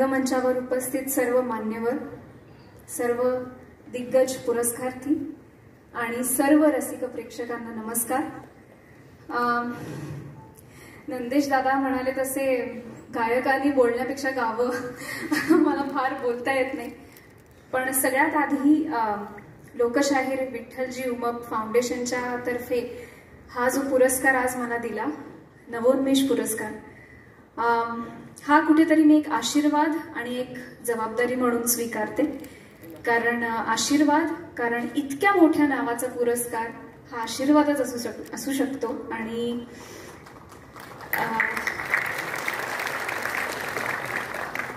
रंगमंचावर उपस्थित सर्व मान्यवर सर्व दिग्गज पुरस्कार्थी आणि सर्व रसिक प्रेक्षकांना नमस्कार. नंदेश दादा म्हणाले तसे गायकांनी बोलण्यापेक्षा गावं मला फार बोलता येत नाही. पण सगळ्यात आधी लोकशाहीर विठ्ठलजी उमप फाउंडेशनच्या तर्फे हा जो पुरस्कार आज मला दिला नवोन्मेष पुरस्कार हा कुठेतरी मी एक आशीर्वाद आणि एक जबाबदारी म्हणून स्वीकारते. कारण आशीर्वाद कारण इतक्या मोठ्या नावाचा पुरस्कार हा आशीर्वादच असू शक असू शकतो. आणि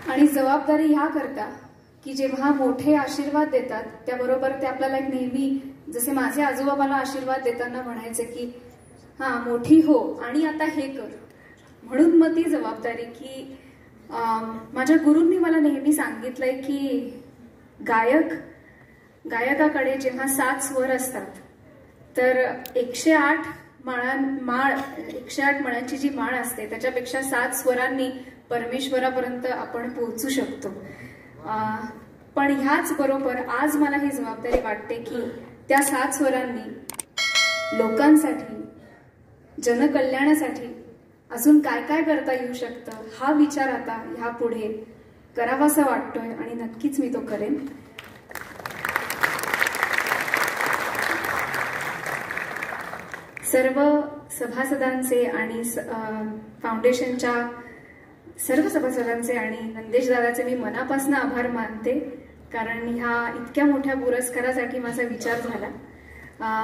आणि जबाबदारी ह्या करता की जेव्हा मोठे आशीर्वाद देतात त्याबरोबर ते आपल्याला एक नेहमी जसे माझे आजोबा मला आशीर्वाद देताना म्हणायचे की हा मोठी हो आणि आता हे कर. म्हणून मग ती जबाबदारी की माझ्या गुरूंनी मला नेहमी सांगितलंय की गायक गायकाकडे जेव्हा सात स्वर असतात तर एकशे आठ माळां माळ एकशे आठ माळांची जी माळ असते त्याच्यापेक्षा सात स्वरांनी परमेश्वरापर्यंत आपण पोहोचू शकतो. पण ह्याच बरोबर आज मला ही जबाबदारी वाटते की त्या सात स्वरांनी लोकांसाठी जनकल्याणासाठी अजून काय काय करता येऊ शकतं? हा विचार आता ह्या पुढे करावासा वाटतोय आणि नक्कीच मी तो करेन. सर्व सभासदांचे आणि स- फाउंडेशनच्या सर्व सभासदांचे आणि नंदेशदादाचे मी मनापासून आभार मानते कारण ह्या इतक्या मोठ्या पुरस्कारासाठी माझा विचार झाला.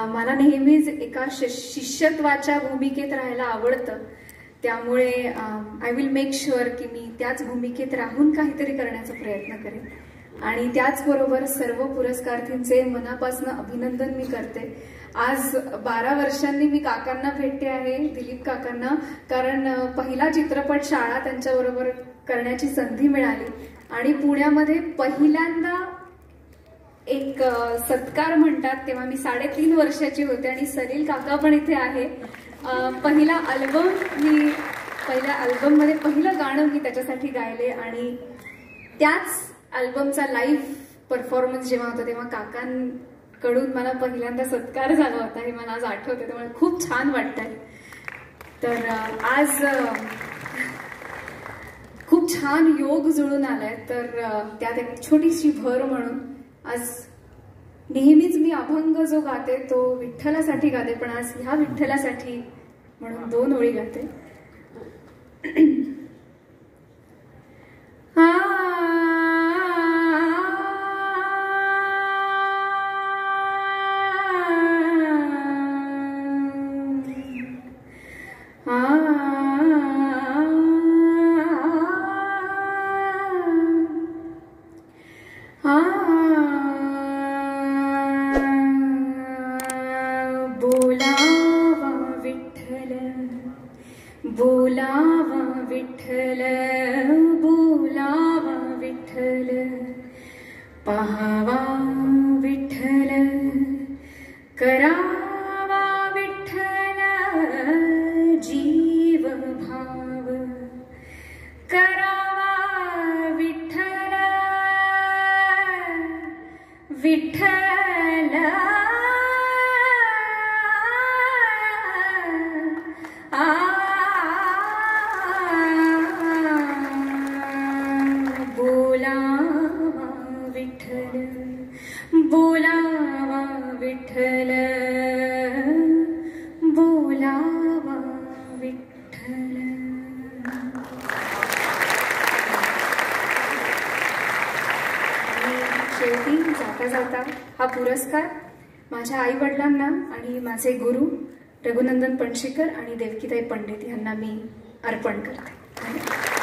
मला नेहमीच एका शि- शिष्यत्वाच्या भूमिकेत राहायला आवडतं. त्यामुळे आय विल मेक शुअर की मी त्याच भूमिकेत राहून काहीतरी करण्याचा प्रयत्न करेन. आणि त्याचबरोबर सर्व पुरस्कार्थींचे मनापासून अभिनंदन मी करते. आज बारा वर्षांनी मी काकांना भेटते आहे दिलीप काकांना कारण पहिला चित्रपट शाळा त्यांच्याबरोबर करण्याची संधी मिळाली. आणि पुण्यामध्ये पहिल्यांदा एक सत्कार म्हणतात तेव्हा मी साडेतीन वर्षाची होते आणि सलील काका पण इथे आहे. पहिला अल्बम मी पहिल्या अल्बममध्ये पहिलं गाणं मी त्याच्यासाठी गायले आणि त्याच अल्बमचा लाईव्ह परफॉर्मन्स जेव्हा होता तेव्हा काकांकडून मला पहिल्यांदा सत्कार झाला होता. हे मला आज आठवते त्यामुळे खूप छान वाटतंय. तर आज खूप छान योग जुळून आलाय. तर त्यात एक छोटीशी भर म्हणून आज नेहमीच मी अभंग जो गाते तो विठ्ठलासाठी गाते पण आज ह्या विठ्ठलासाठी म्हणून दोन ओळी गाते हा बोलावा विठ्ठल बोलावा विठ्ठल पहावा विठ्ठल करावा विठ्ठल जीव भाव करावा विठ्ठल विठ्ठल विठ्ठल बोलावा विठ्ठल बोलावा विठ्ठल. आणि शेवटी जाता जाता हा पुरस्कार माझ्या आई वडिलांना आणि माझे गुरु रघुनंदन पणशीकर आणि देवकीताई पंडित यांना मी अर्पण करते. धन्यवाद.